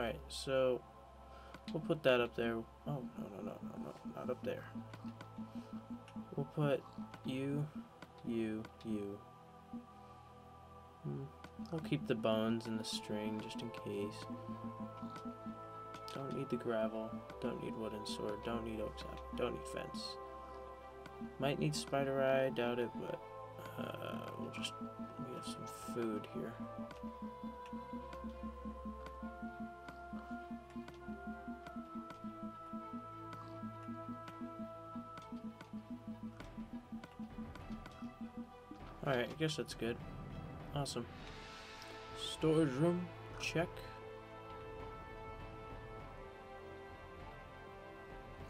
Alright, so we'll put that up there. Oh, no, no, no, no, no, not up there. We'll put you, you, you. Hmm. I'll keep the bones and the string just in case. Don't need the gravel. Don't need wooden sword. Don't need oak sap. Don't need fence. Might need spider eye. Doubt it, but uh, we'll just we have some food here. Alright, I guess that's good. Awesome. Storage room, check.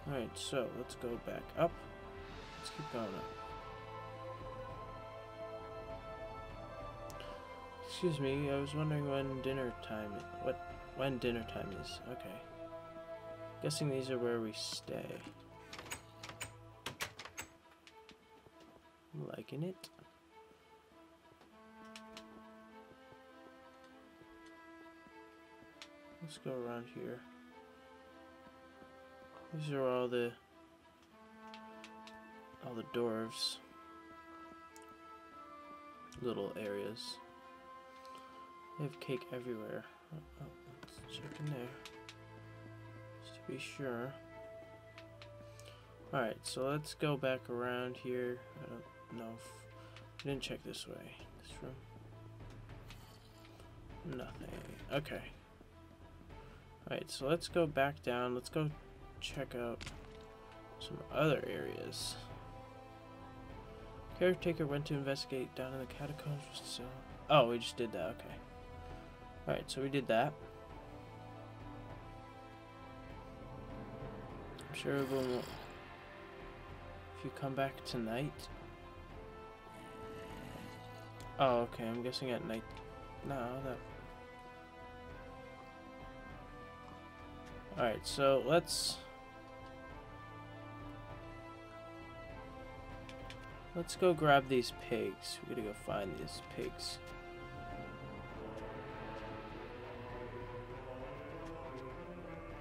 Alright, so let's go back up. Let's keep going up. Excuse me, I was wondering when dinner time what when dinner time is. Okay. Guessing these are where we stay. Liking it. Let's go around here. These are all the all the dwarves little areas. They have cake everywhere. Oh, oh, let's check in there. Just to be sure. Alright, so let's go back around here. I don't know if I didn't check this way. This room. Nothing. Okay. Alright, so let's go back down. Let's go check out some other areas. Caretaker went to investigate down in the catacombs. So, oh, we just did that. Okay. Alright, so we did that. I'm sure will. If you come back tonight. Oh, okay. I'm guessing at night. No, that. Alright, so let's... Let's go grab these pigs. We gotta go find these pigs.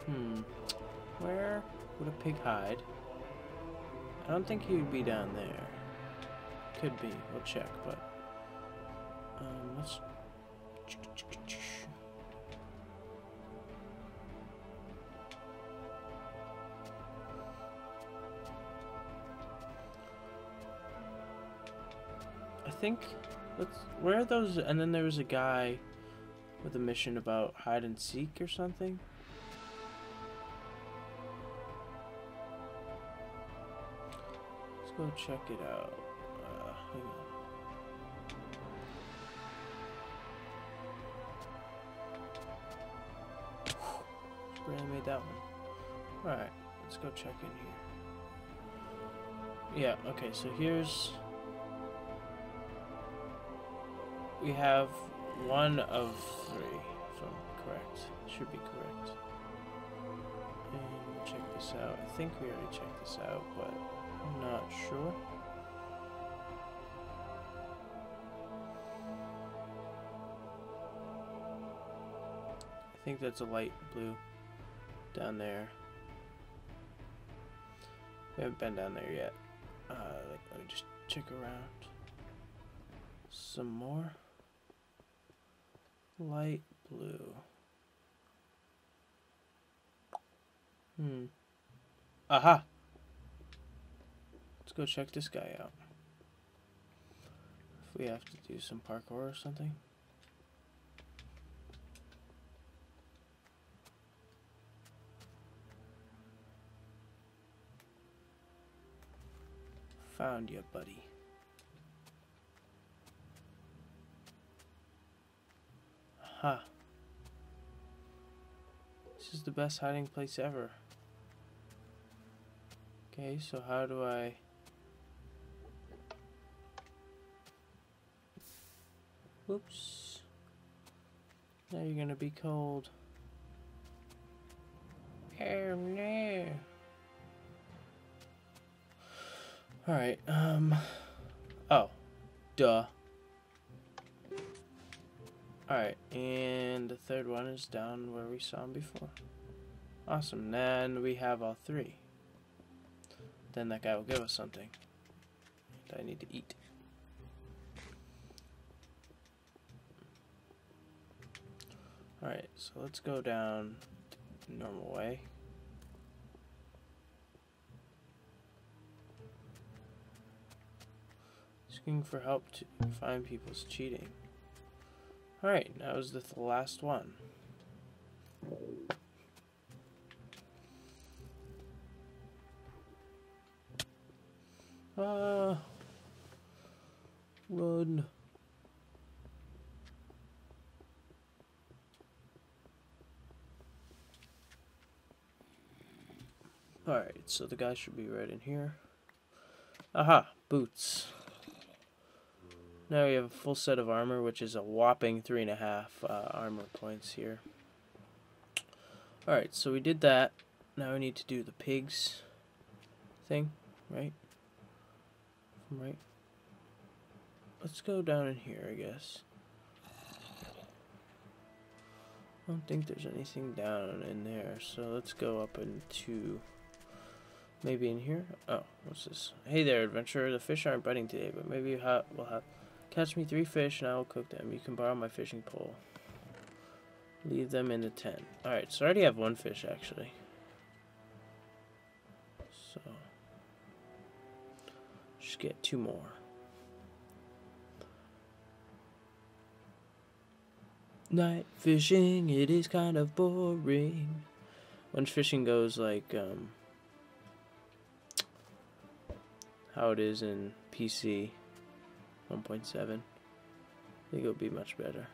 Hmm. Where would a pig hide? I don't think he would be down there. Could be. We'll check, but... Um, let's... think... Let's, where are those... And then there was a guy with a mission about hide and seek or something. Let's go check it out. Uh, hang on. Made that one. Alright, let's go check in here. Yeah, okay, so here's... We have one of three, if I'm correct. Should be correct. And check this out. I think we already checked this out, but I'm not sure. I think that's a light blue down there. We haven't been down there yet. Uh, let me just check around. Some more. Light blue. Hmm. Aha! Let's go check this guy out. If we have to do some parkour or something. Found you, buddy. Aha. This is the best hiding place ever. Okay, so how do I... Whoops. Now you're gonna be cold. Oh no. Alright, um... Oh. Duh. Alright, and the third one is down where we saw him before. Awesome, then we have all three. Then that guy will give us something. I need to eat. Alright, so let's go down normal way. Asking for help to find people's cheating. Alright, now is the last one. Uh, run. Alright, so the guy should be right in here. Aha, boots. Now we have a full set of armor, which is a whopping three and a half uh, armor points here. Alright, so we did that. Now we need to do the pigs thing, right? Right. Let's go down in here, I guess. I don't think there's anything down in there, so let's go up into Maybe in here? Oh, what's this? Hey there, adventurer. The fish aren't biting today, but maybe will have... Catch me three fish and I will cook them. You can borrow my fishing pole. Leave them in the tent. Alright, so I already have one fish, actually. So... Just get two more. Night fishing, it is kind of boring. Once fishing goes like, um how it is in PC 1.7. I think it'll be much better.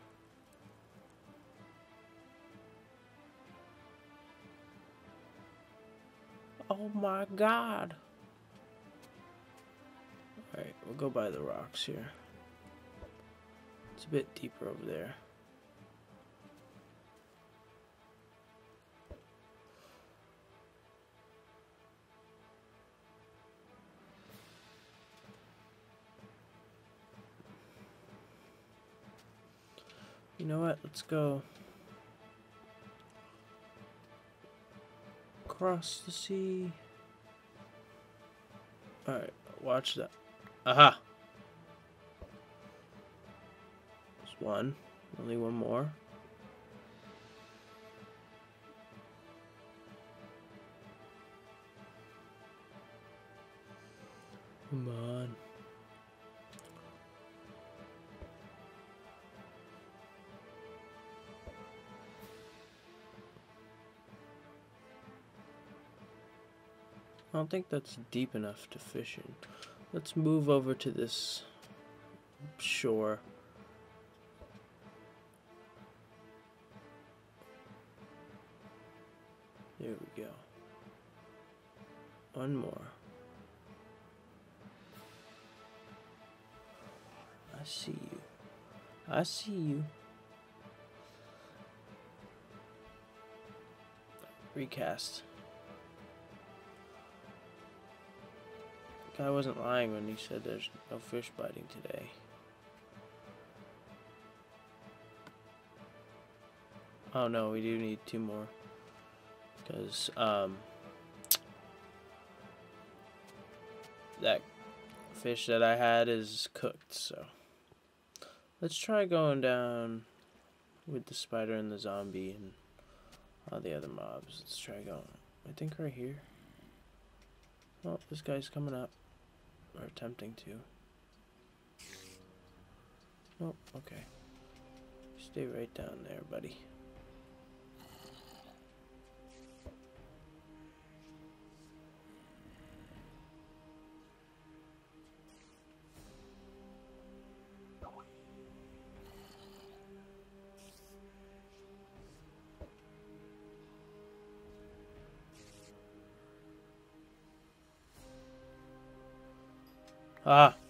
Oh my god! Alright, we'll go by the rocks here. It's a bit deeper over there. You know what? Let's go across the sea. Alright, watch that. Aha! There's one. Only one more. Come on. I don't think that's deep enough to fish in. Let's move over to this shore. There we go. One more. I see you. I see you. Recast. Guy wasn't lying when he said there's no fish biting today. Oh no, we do need two more. Because, um, that fish that I had is cooked, so. Let's try going down with the spider and the zombie and all the other mobs. Let's try going. I think right here. Oh, this guy's coming up. Or attempting to. Oh, okay. Stay right down there, buddy. Ah.